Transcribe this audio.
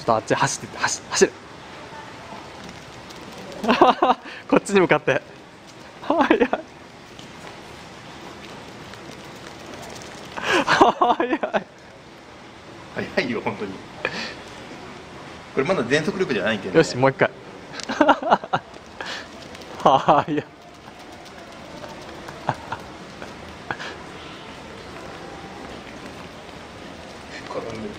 ちょっとあっち走ってて走走る。こっちに向かって。早い。早い早いよ本当に。これまだ全速力じゃないけど、ね、よしもう一回。早い。転んでる